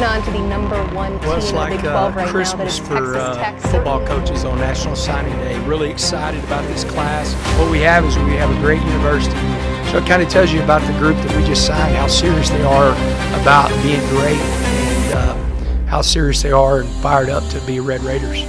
moving on to the number one team Well, it's in Big uh, 12 uh, right Christmas now. For Texas uh, football coaches on National Signing Day. Really excited about this class. What we have is we have a great university. So it kind of tells you about the group that we just signed, how serious they are about being great, and uh, how serious they are and fired up to be Red Raiders.